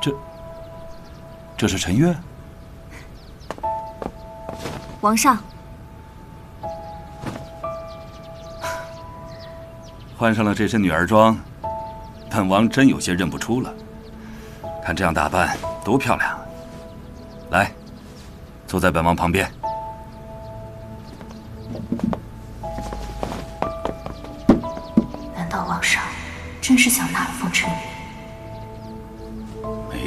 这，这是陈月。王上，换上了这身女儿装，本王真有些认不出了。看这样打扮，多漂亮！来，坐在本王旁边。难道王上真是想纳了风尘月？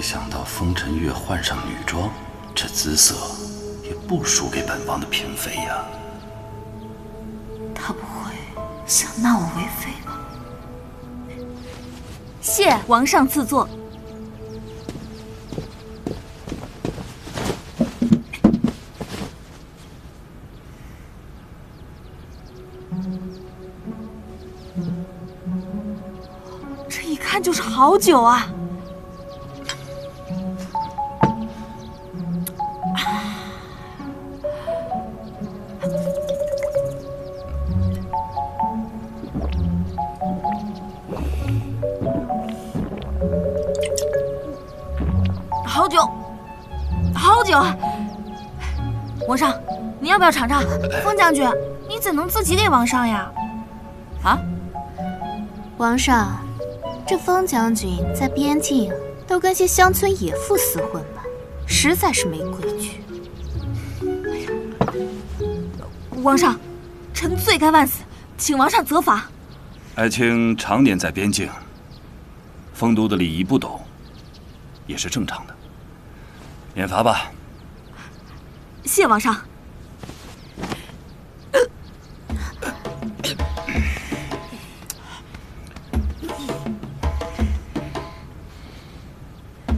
没想到风尘月换上女装，这姿色也不输给本王的嫔妃呀。他不会想纳我为妃吧？谢王上赐座。这一看就是好酒啊！好酒！王上，你要不要尝尝？风将军，你怎能自己给王上呀？啊？王上，这风将军在边境都跟些乡村野妇厮混吧，实在是没规矩。王上，臣罪该万死，请王上责罚。爱卿常年在边境，丰都的礼仪不懂，也是正常的。免罚吧。谢王上。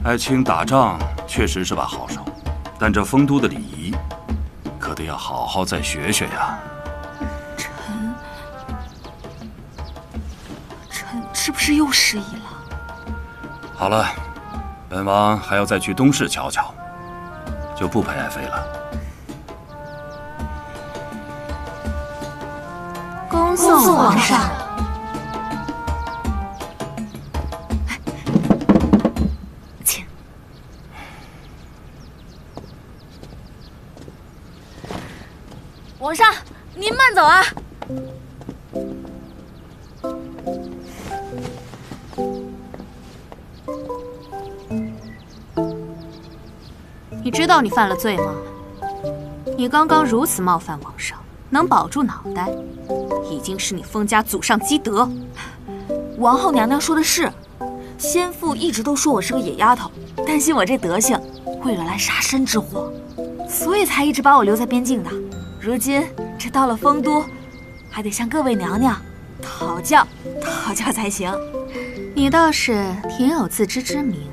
爱卿打仗确实是把好手，但这丰都的礼仪，可得要好好再学学呀。臣，臣是不是又失忆了？好了，本王还要再去东市瞧瞧，就不陪爱妃了。恭送皇上。请。王上，您慢走啊！知道你犯了罪吗？你刚刚如此冒犯王上，能保住脑袋，已经是你封家祖上积德。王后娘娘说的是，先父一直都说我是个野丫头，担心我这德行会惹来杀身之祸，所以才一直把我留在边境的。如今这到了丰都，还得向各位娘娘讨教讨教才行。你倒是挺有自知之明。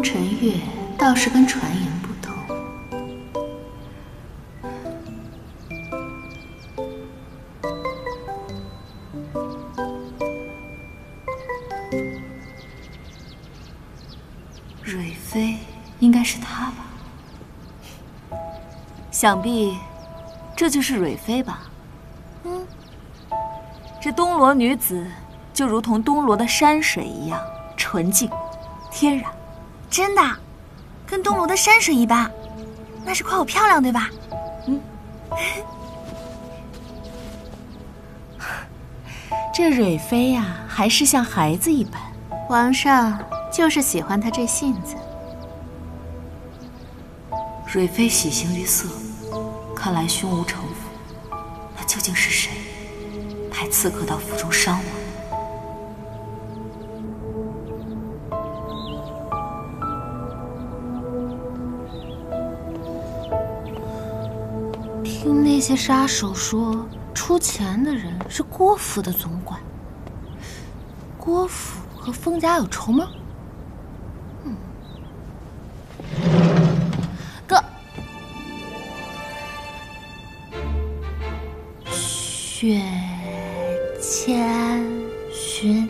风尘月倒是跟传言不同。蕊妃应该是她吧？想必这就是蕊妃吧？嗯，这东罗女子就如同东罗的山水一样纯净、天然。真的，跟东楼的山水一般，那是夸我漂亮对吧？嗯。这蕊妃呀、还是像孩子一般。皇上就是喜欢她这性子。蕊妃喜形于色，看来胸无城府。那究竟是谁派刺客到府中伤我？那些杀手说，出钱的人是郭府的总管。郭府和封家有仇吗？嗯，哥，雪千寻，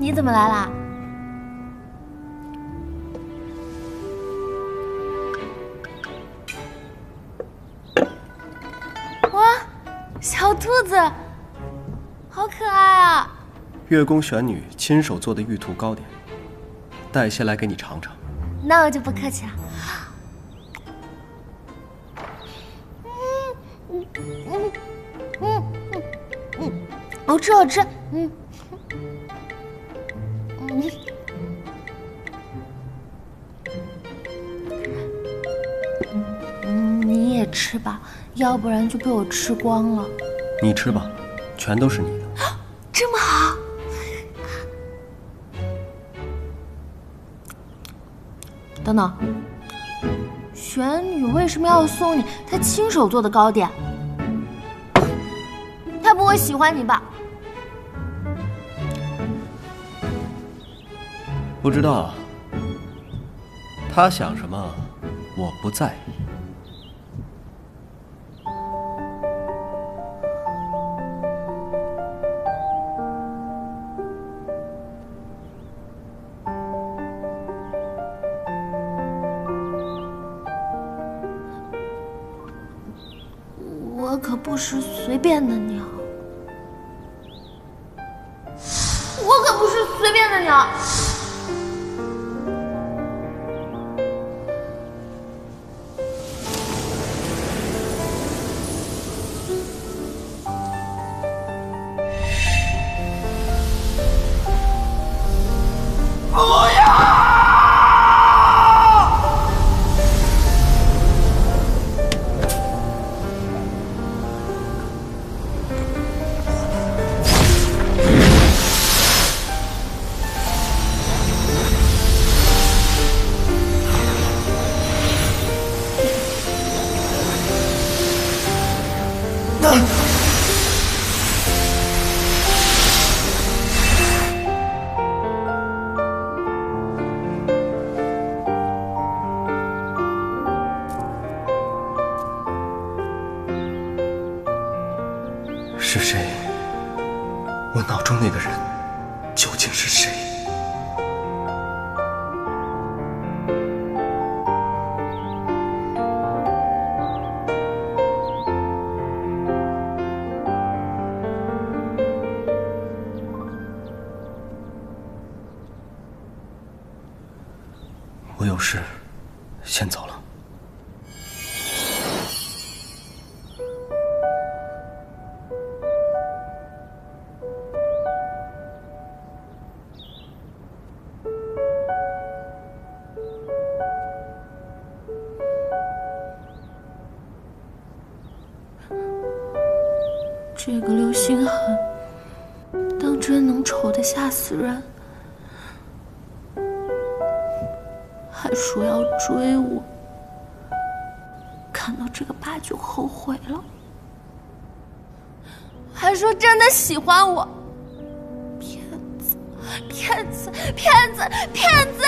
你怎么来啦？小兔子，好可爱啊！月宫玄女亲手做的玉兔糕点，带些来给你尝尝。那我就不客气了。嗯嗯嗯嗯嗯，好吃好吃。嗯嗯。吃吧，要不然就被我吃光了。你吃吧，全都是你的。这么好。等等，玄女为什么要送你她亲手做的糕点？她不会喜欢你吧？不知道，她想什么，我不在可不是随便的鸟，我可不是随便的鸟。是谁？我脑中那个人究竟是谁？我有事，先走了。这个流星痕，当真能丑的吓死人？还说要追我，看到这个疤就后悔了。还说真的喜欢我，骗子，骗子，骗子，骗子！